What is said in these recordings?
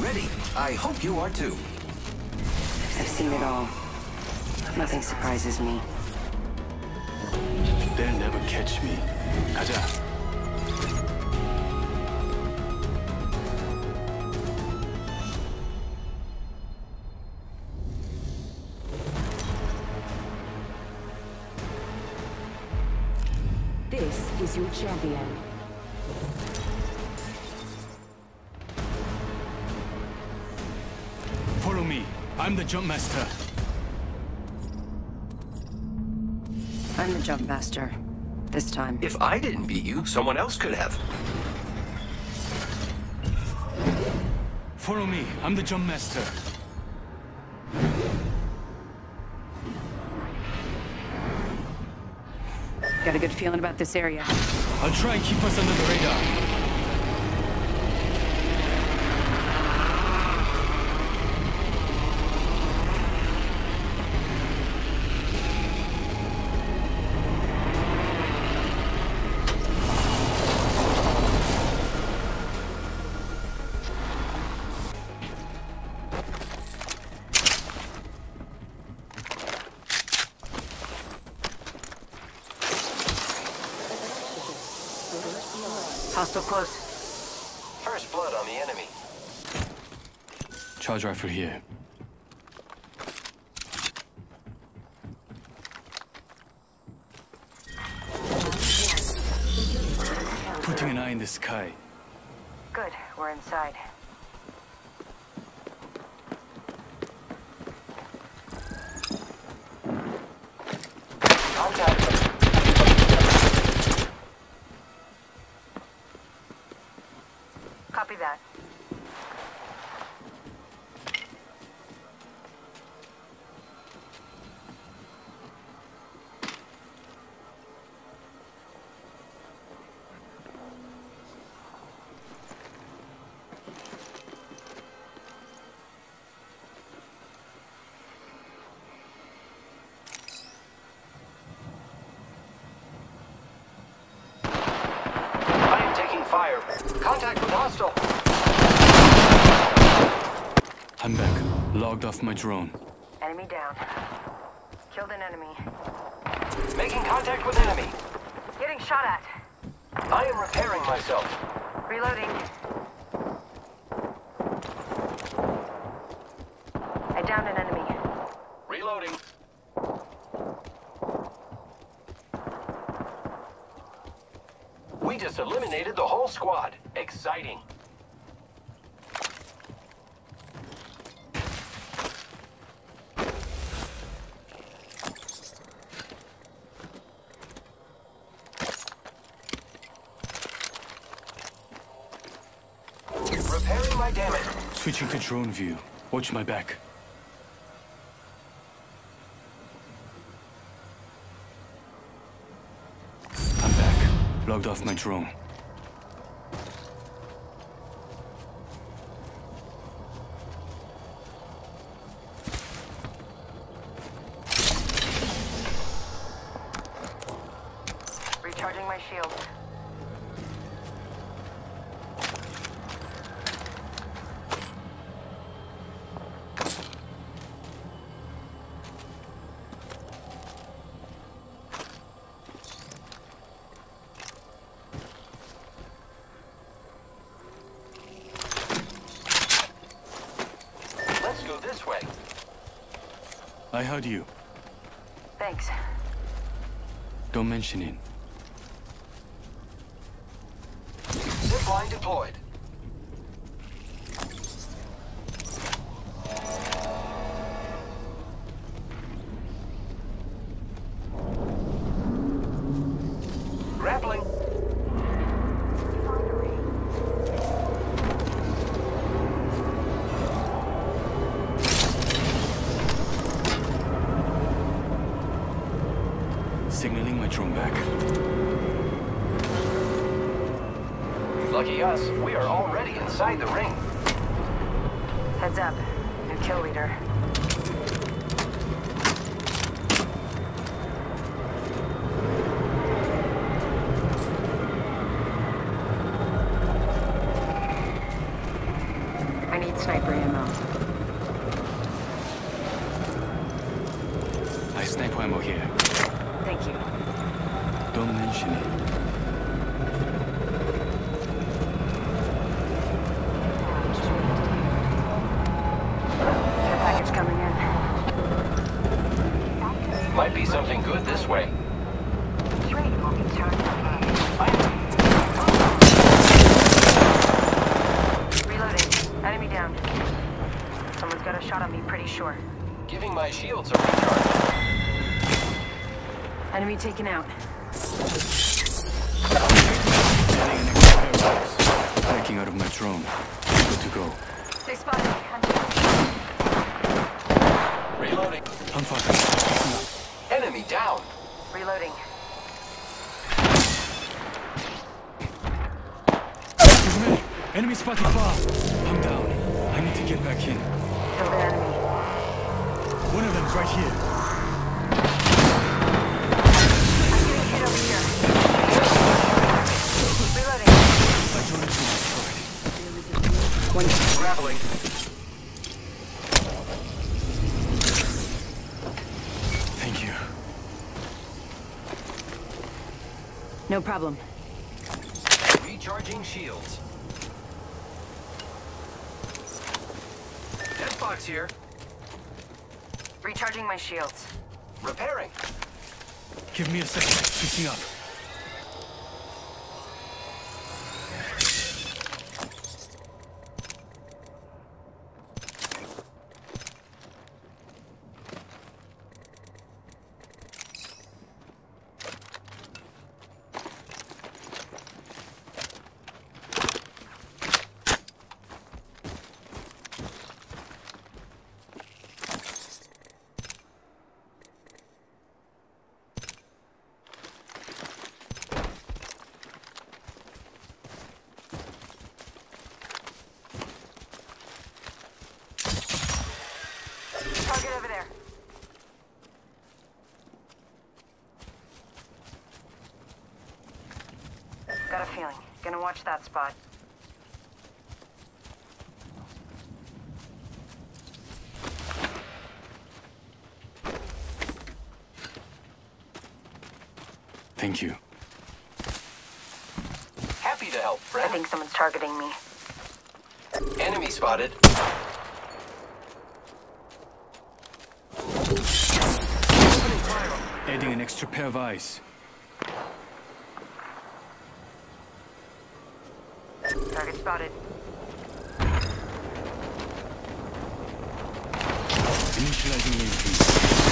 I am ready. I hope you are too. I've seen it all. Nothing surprises me. They'll never catch me. 가자. This is your champion. I'm the jump master. I'm the jump master. This time. If I didn't beat you, someone else could have. Follow me. I'm the jump master. Got a good feeling about this area. I'll try and keep us under the radar. Hostile close. First blood on the enemy. Charge rifle here. Putting an eye in the sky. Good. We're inside. Fire. Contact with hostile. I'm back. Logged off my drone. Enemy down. Killed an enemy. Making contact with enemy. Getting shot at. I am repairing myself. Reloading. I downed an enemy. Reloading. We just eliminated the whole squad. Exciting. Repairing my damage. Switching to drone view. Watch my back. I'm back. Logged off my drone. Recharging my shield. Let's go this way. I heard you. Thanks. Don't mention it. Zipline deployed. Lucky us, we are already inside the ring. Heads up. New kill leader. I need sniper ammo. I sniper ammo here. Thank you. Don't mention it. Taken out. Adding an extra pair of eyes. Backing out of my drone. Good to go. They spotted me. Reloading. I'm firing. Enemy down. Reloading. Enemy! Enemy spotted far! I'm down. I need to get back in. Killed an enemy. One of them's right here. Grappling. Thank you. No problem. Recharging shields. Dead box here. Recharging my shields. Repairing. Give me a second. Fixing up. Target over there. Got a feeling. Gonna watch that spot. Thank you. Happy to help, I think someone's targeting me. Enemy spotted. Adding an extra pair of eyes. Target spotted. Initializing EMP.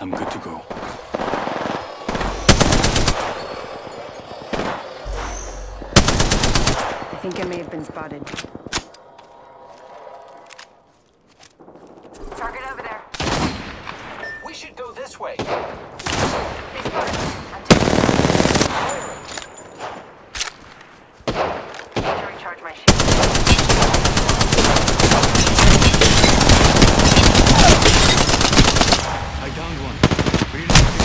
I'm good to go. I think I may have been spotted. Target over there. We should go this way. They spotted me. I'm taking Need to recharge my shield. I downed one. Reloading.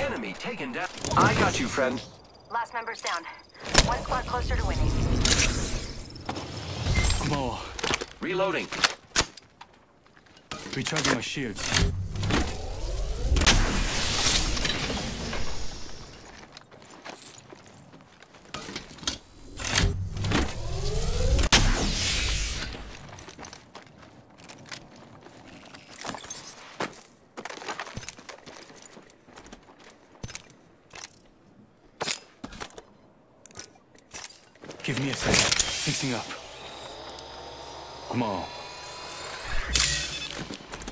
Enemy taken down. I got you, friend. Last member's down. One squad closer to winning. More. Reloading. Recharging my shields.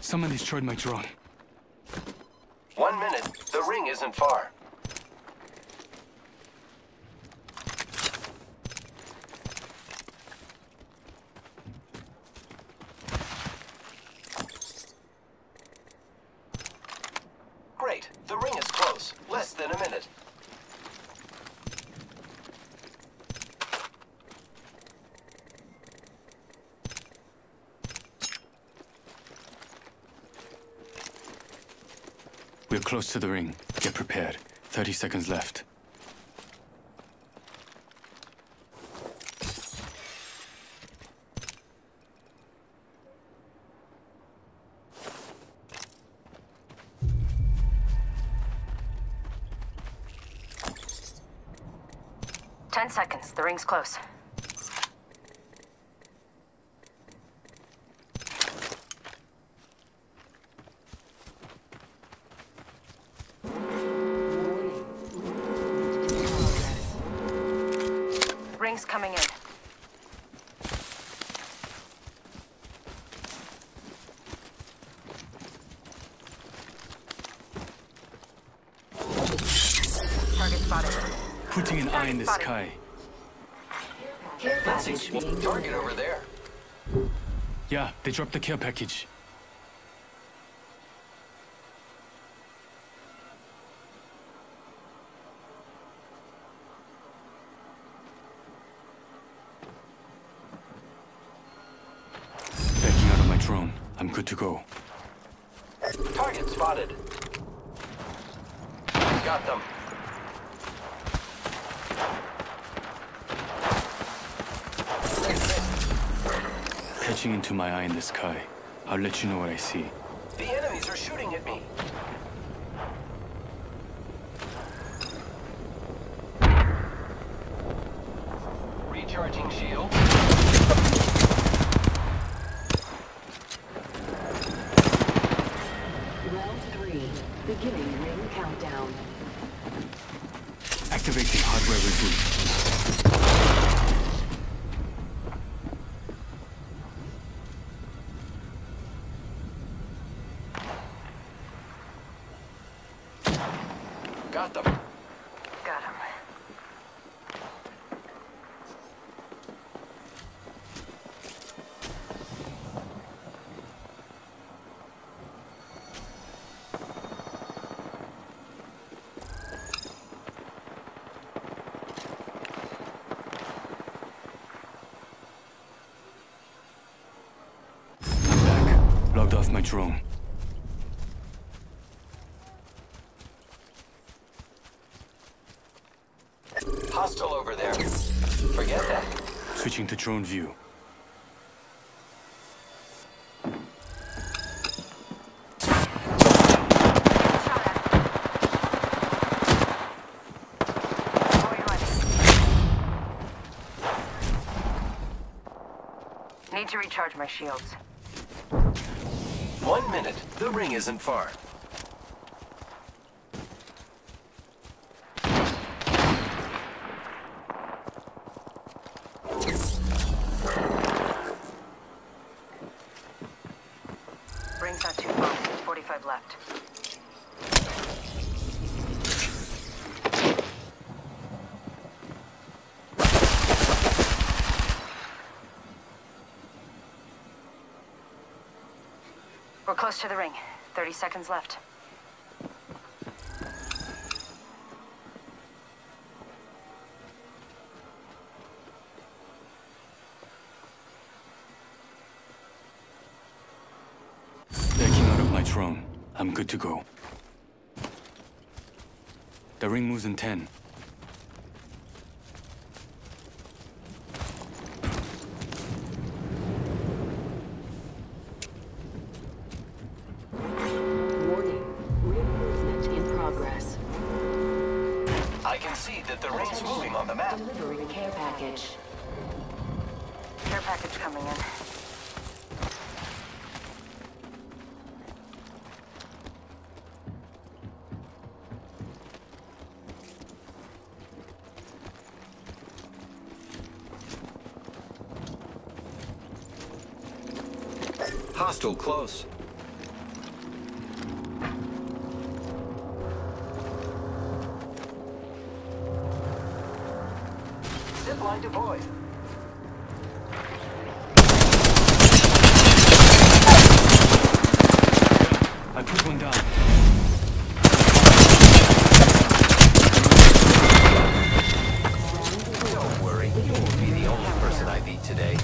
Someone destroyed my drone. One minute. The ring isn't far. Close to the ring. Get prepared. 30 seconds left. Ten seconds. The ring's close. Target spotted. Putting an eye in the Spotted. sky. Let's see. Target over there. Yeah, they dropped the care package. Backing out of my drone. I'm good to go. Target spotted. Got them. Patching into my eye in the sky. I'll let you know what I see. The enemies are shooting at me. Recharging shield. Round three. Beginning ring countdown. Activating hardware reboot. My drone. Hostile over there. Forget that. Switching to drone view. Lower your lights. Need to recharge my shields. One minute. The ring isn't far. Ring's not too far. 45 left. We're close to the ring. 30 seconds left. Backing out of my drone. I'm good to go. The ring moves in 10. Hostile close. Deployed. I one down. Don't worry, you will be the only person I beat today.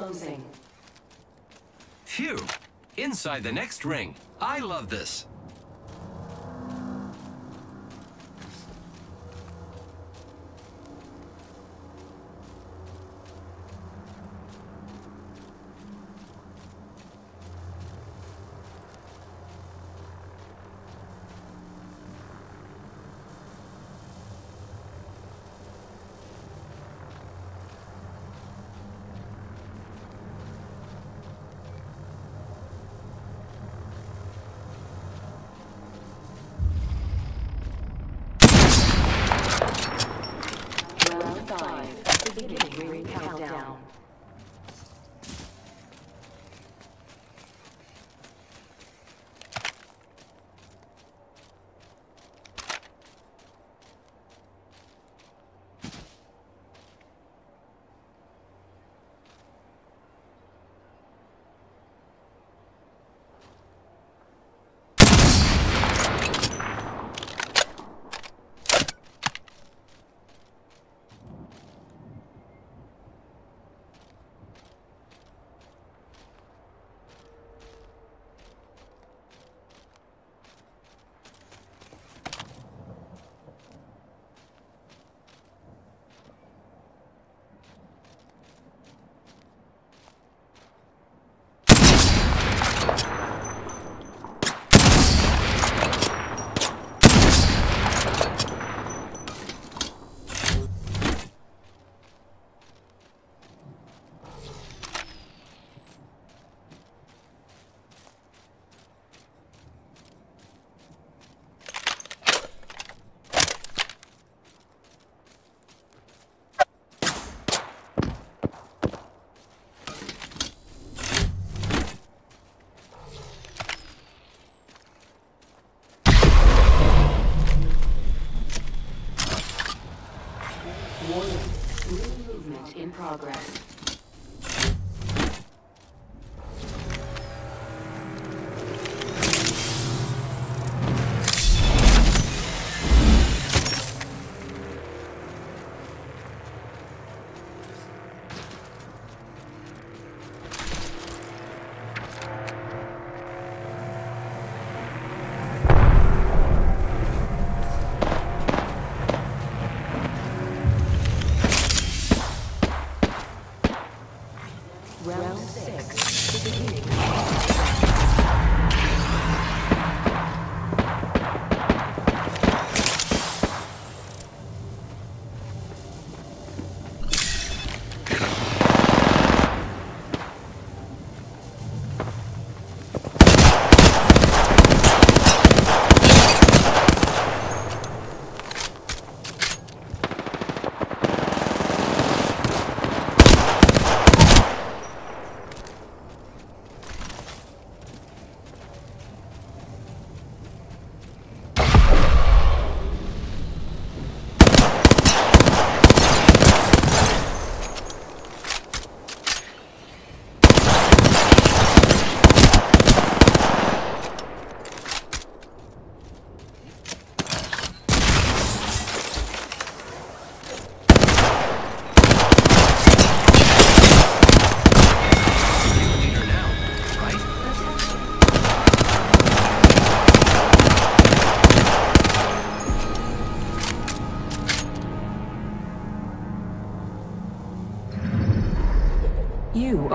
Closing. Phew! Inside the next ring. I love this. progress.